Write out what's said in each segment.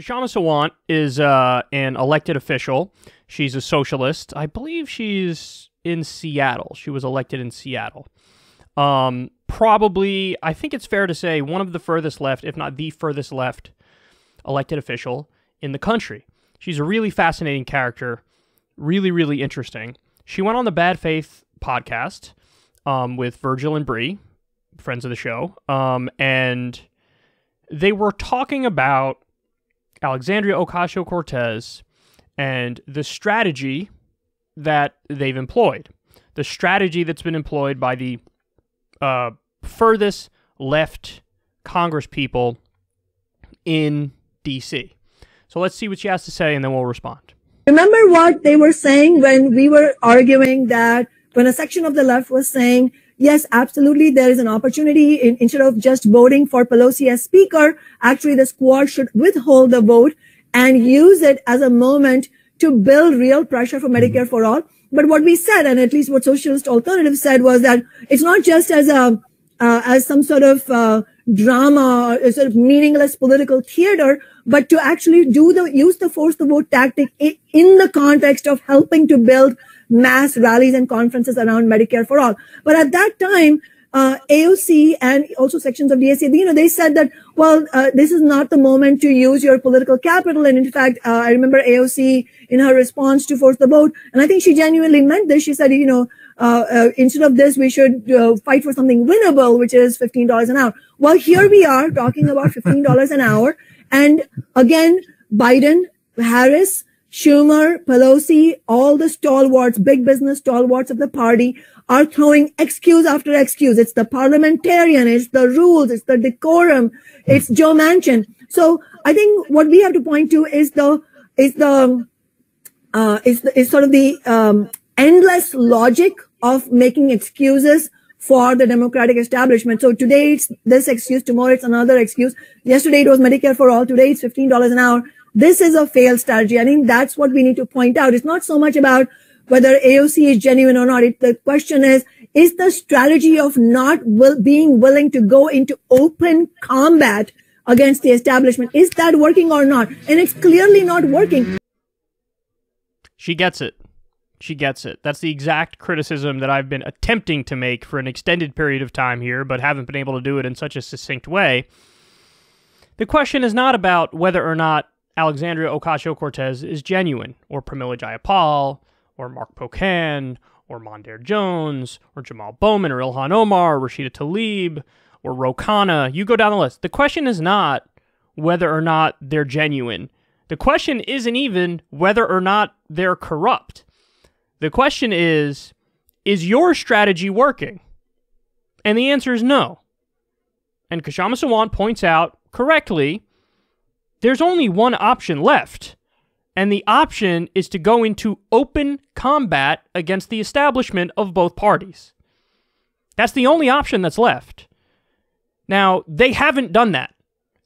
Kshama Sawant is uh, an elected official. She's a socialist. I believe she's in Seattle. She was elected in Seattle. Um, probably, I think it's fair to say, one of the furthest left, if not the furthest left, elected official in the country. She's a really fascinating character, really, really interesting. She went on the Bad Faith podcast um, with Virgil and Bree, friends of the show, um, and they were talking about Alexandria Ocasio Cortez and the strategy that they've employed, the strategy that's been employed by the uh, furthest left Congress people in D.C. So let's see what she has to say and then we'll respond. Remember what they were saying when we were arguing that when a section of the left was saying, yes, absolutely, there is an opportunity in, instead of just voting for Pelosi as speaker, actually the squad should withhold the vote and use it as a moment to build real pressure for Medicare for all. But what we said, and at least what Socialist Alternative said, was that it's not just as a uh, as some sort of uh, drama, or sort of meaningless political theater, but to actually do the use the force the vote tactic in the context of helping to build mass rallies and conferences around Medicare for all. But at that time, uh, AOC and also sections of DSA, you know, they said that, well, uh, this is not the moment to use your political capital. And in fact, uh, I remember AOC in her response to force the vote, and I think she genuinely meant this. She said, you know, uh, uh, instead of this, we should uh, fight for something winnable, which is $15 an hour. Well, here we are talking about $15 an hour. And again, Biden, Harris, Schumer, Pelosi, all the stalwarts, big business stalwarts of the party are throwing excuse after excuse. It's the parliamentarian, it's the rules, it's the decorum, it's Joe Manchin. So I think what we have to point to is the, is the, uh, is, the, is sort of the, um, endless logic of making excuses for the democratic establishment. So today it's this excuse, tomorrow it's another excuse. Yesterday it was Medicare for all, today it's $15 an hour. This is a failed strategy. I think that's what we need to point out. It's not so much about whether AOC is genuine or not. It, the question is, is the strategy of not will, being willing to go into open combat against the establishment, is that working or not? And it's clearly not working. She gets it. She gets it. That's the exact criticism that I've been attempting to make for an extended period of time here, but haven't been able to do it in such a succinct way. The question is not about whether or not Alexandria Ocasio Cortez is genuine, or Pramila Jayapal, or Mark Pocan, or Mondaire Jones, or Jamal Bowman, or Ilhan Omar, or Rashida Tlaib, or Ro Khanna. You go down the list. The question is not whether or not they're genuine. The question isn't even whether or not they're corrupt. The question is Is your strategy working? And the answer is no. And Kshama Sawant points out correctly there's only one option left. And the option is to go into open combat against the establishment of both parties. That's the only option that's left. Now, they haven't done that.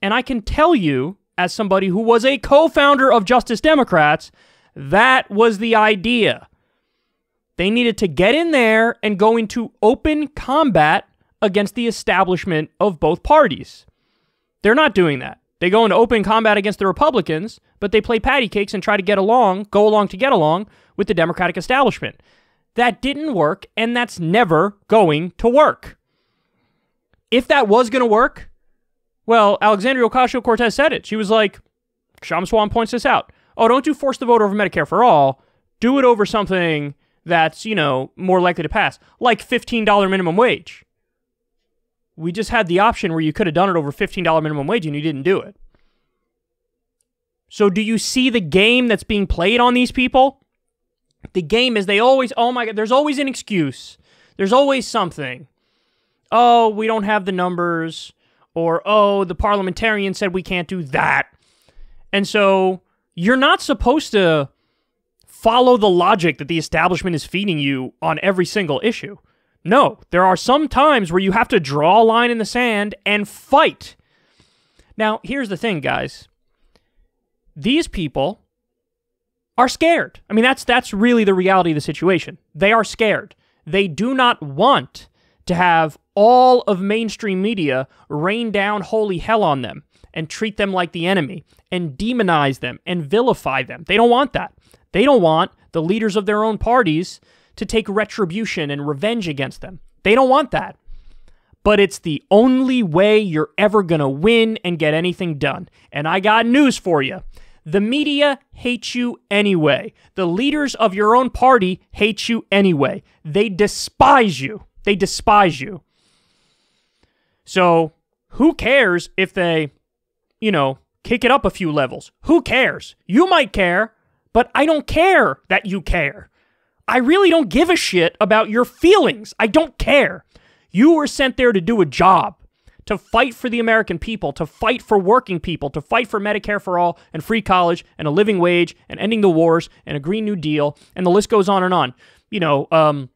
And I can tell you, as somebody who was a co founder of Justice Democrats, that was the idea. They needed to get in there and go into open combat against the establishment of both parties. They're not doing that. They go into open combat against the Republicans, but they play patty cakes and try to get along, go along to get along with the Democratic establishment. That didn't work, and that's never going to work. If that was going to work, well, Alexandria Ocasio Cortez said it. She was like, Kshama Sawant points this out. Oh, don't do force the vote over Medicare for all. Do it over something that's, you know, more likely to pass, like $15 minimum wage. We just had the option where you could have done it over $15 minimum wage and you didn't do it. So, do you see the game that's being played on these people? The game is they always, oh my God, there's always an excuse. There's always something. Oh, we don't have the numbers. Or, oh, the parliamentarian said we can't do that. And so you're not supposed to follow the logic that the establishment is feeding you on every single issue. No, there are some times where you have to draw a line in the sand and fight. Now, here's the thing, guys. These people are scared. I mean, that's that's really the reality of the situation. They are scared. They do not want to have all of mainstream media rain down holy hell on them and treat them like the enemy and demonize them and vilify them. They don't want that. They don't want the leaders of their own parties to take retribution and revenge against them. They don't want that. But it's the only way you're ever going to win and get anything done. And I got news for you. The media hates you anyway. The leaders of your own party hate you anyway. They despise you. They despise you. So, who cares if they, you know, kick it up a few levels? Who cares? You might care, but I don't care that you care. I really don't give a shit about your feelings. I don't care. You were sent there to do a job, to fight for the American people, to fight for working people, to fight for Medicare for all and free college and a living wage and ending the wars and a Green New Deal, and the list goes on and on. You know, um,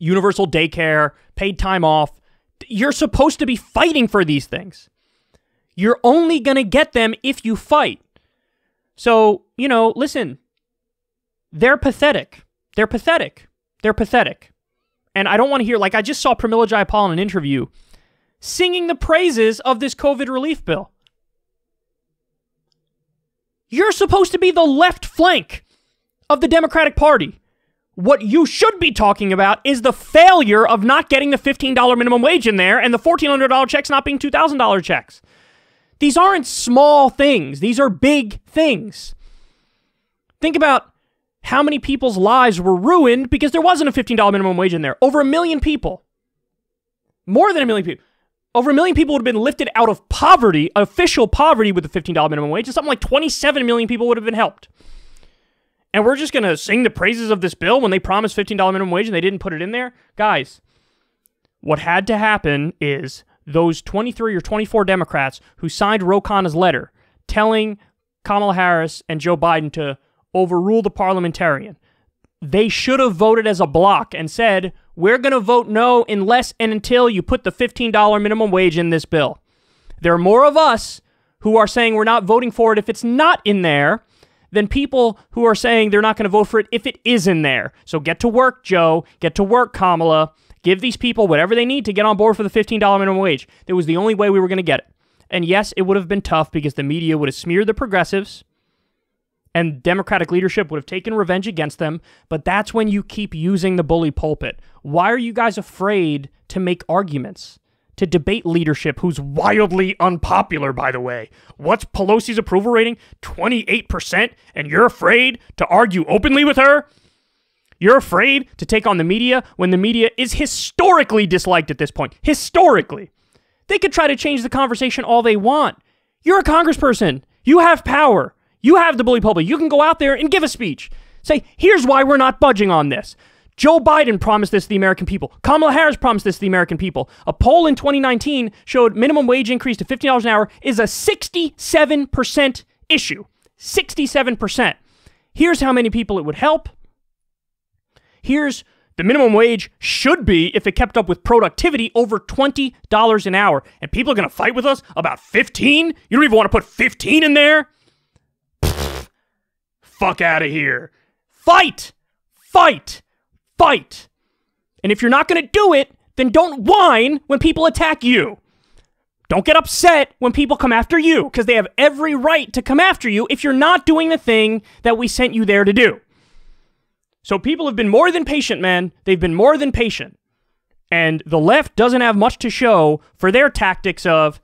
universal daycare, paid time off. You're supposed to be fighting for these things. You're only going to get them if you fight. So, you know, listen, they're pathetic. They're pathetic. They're pathetic. And I don't want to hear, like, I just saw Pramila Jayapal in an interview singing the praises of this COVID relief bill. You're supposed to be the left flank of the Democratic Party. What you should be talking about is the failure of not getting the $15 minimum wage in there and the $1,400 checks not being $2,000 checks. These aren't small things, these are big things. Think about how many people's lives were ruined because there wasn't a $15 minimum wage in there. Over a million people. More than a million people. Over a million people would have been lifted out of poverty, official poverty with the $15 minimum wage, and something like 27 million people would have been helped. And we're just going to sing the praises of this bill when they promised $15 minimum wage and they didn't put it in there? Guys, what had to happen is those 23 or 24 Democrats who signed Ro letter telling Kamala Harris and Joe Biden to overrule the parliamentarian. They should have voted as a block and said, we're going to vote no unless and until you put the $15 minimum wage in this bill. There are more of us who are saying we're not voting for it if it's not in there than people who are saying they're not going to vote for it if it is in there. So get to work, Joe. Get to work, Kamala. Give these people whatever they need to get on board for the $15 minimum wage. That was the only way we were going to get it. And yes, it would have been tough because the media would have smeared the progressives and Democratic leadership would have taken revenge against them, but that's when you keep using the bully pulpit. Why are you guys afraid to make arguments? To debate leadership who's wildly unpopular, by the way. What's Pelosi's approval rating? 28%? And you're afraid to argue openly with her? You're afraid to take on the media when the media is historically disliked at this point. Historically. They could try to change the conversation all they want. You're a congressperson. You have power. You have the bully pulpit. You can go out there and give a speech. Say, here's why we're not budging on this. Joe Biden promised this to the American people. Kamala Harris promised this to the American people. A poll in 2019 showed minimum wage increase to $15 an hour is a 67% issue. 67%. Here's how many people it would help. Here's the minimum wage should be, if it kept up with productivity, over $20 an hour. And people are going to fight with us about 15? You don't even want to put 15 in there? Fuck out of here. Fight! Fight! Fight! And if you're not going to do it, then don't whine when people attack you. Don't get upset when people come after you, because they have every right to come after you if you're not doing the thing that we sent you there to do. So people have been more than patient, man. They've been more than patient. And the left doesn't have much to show for their tactics of,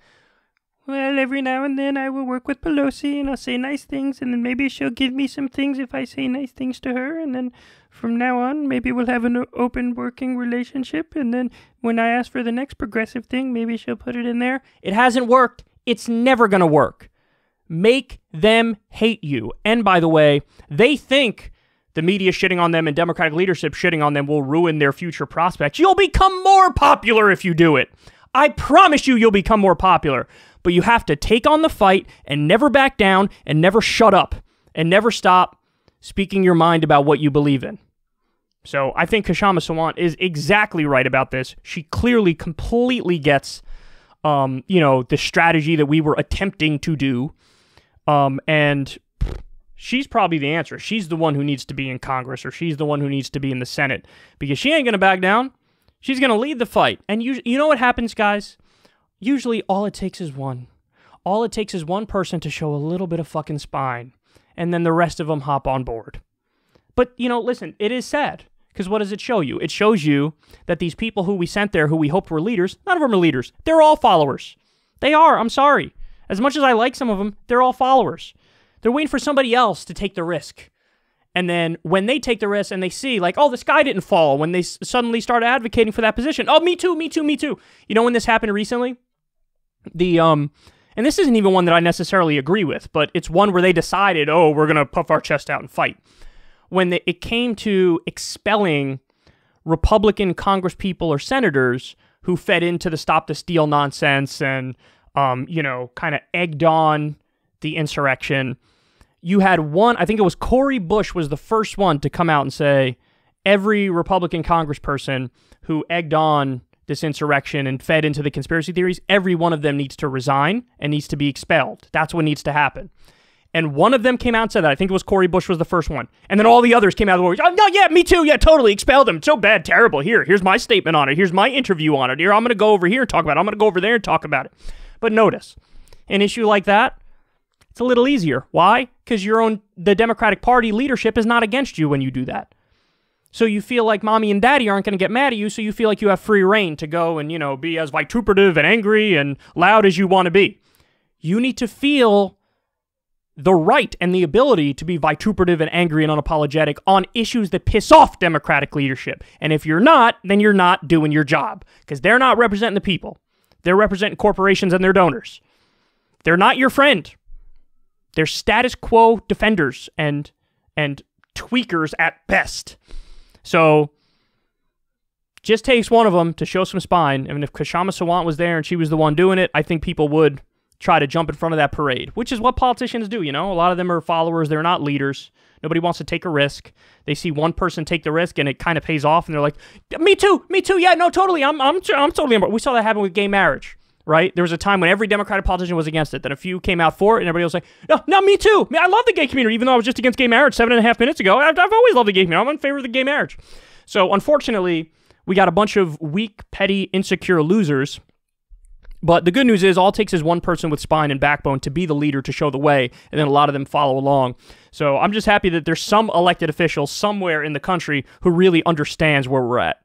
well, every now and then I will work with Pelosi and I'll say nice things, and then maybe she'll give me some things if I say nice things to her, and then from now on, maybe we'll have an open working relationship, and then when I ask for the next progressive thing, maybe she'll put it in there. It hasn't worked. It's never going to work. Make them hate you. And by the way, they think the media shitting on them and Democratic leadership shitting on them will ruin their future prospects. You'll become more popular if you do it. I promise you, you'll become more popular but you have to take on the fight and never back down and never shut up and never stop speaking your mind about what you believe in. So I think Kshama Sawant is exactly right about this. She clearly completely gets, um, you know, the strategy that we were attempting to do, um, and she's probably the answer. She's the one who needs to be in Congress, or she's the one who needs to be in the Senate because she ain't gonna back down. She's going to lead the fight. And you, you know what happens, guys? Usually all it takes is one. All it takes is one person to show a little bit of fucking spine, and then the rest of them hop on board. But, you know, listen, it is sad. Because what does it show you? It shows you that these people who we sent there, who we hoped were leaders, none of them are leaders. They're all followers. They are. I'm sorry. As much as I like some of them, they're all followers. They're waiting for somebody else to take the risk. And then when they take the risk and they see, like, oh, this guy didn't fall, when they s- suddenly start advocating for that position, oh, me too, me too, me too. You know when this happened recently? The, um, and this isn't even one that I necessarily agree with, but it's one where they decided, oh, we're going to puff our chest out and fight. When it came to expelling Republican congresspeople or senators who fed into the stop the steal nonsense and, um, you know, kind of egged on the insurrection, you had one, I think it was Cori Bush was the first one to come out and say every Republican congressperson who egged on this insurrection and fed into the conspiracy theories, every one of them needs to resign and needs to be expelled. That's what needs to happen. And one of them came out and said that. I think it was Cori Bush was the first one. And then all the others came out of the woodwork. Oh, no, yeah, me too. Yeah, totally. Expelled him. So bad, terrible. Here, here's my statement on it. Here's my interview on it. Here, I'm going to go over here and talk about it. I'm going to go over there and talk about it. But notice, an issue like that, it's a little easier. Why? Because your own, the Democratic Party leadership is not against you when you do that. So you feel like mommy and daddy aren't going to get mad at you, so you feel like you have free reign to go and, you know, be as vituperative and angry and loud as you want to be. You need to feel the right and the ability to be vituperative and angry and unapologetic on issues that piss off Democratic leadership. And if you're not, then you're not doing your job because they're not representing the people. They're representing corporations and their donors. They're not your friend. They're status quo defenders and and tweakers at best. So just takes one of them to show some spine. I mean, if Kshama Sawant was there and she was the one doing it, I think people would try to jump in front of that parade, which is what politicians do. You know, a lot of them are followers; they're not leaders. Nobody wants to take a risk. They see one person take the risk, and it kind of pays off, and they're like, "Me too, me too, yeah, no, totally, I'm, I'm, I'm totally." On board. We saw that happen with gay marriage right? There was a time when every Democratic politician was against it. Then a few came out for it, and everybody was like, "No, no, me too. I love the gay community, even though I was just against gay marriage seven and a half minutes ago. I've, I've always loved the gay community. I'm in favor of the gay marriage." So unfortunately, we got a bunch of weak, petty, insecure losers. But the good news is, all it takes is one person with spine and backbone to be the leader to show the way, and then a lot of them follow along. So I'm just happy that there's some elected official somewhere in the country who really understands where we're at.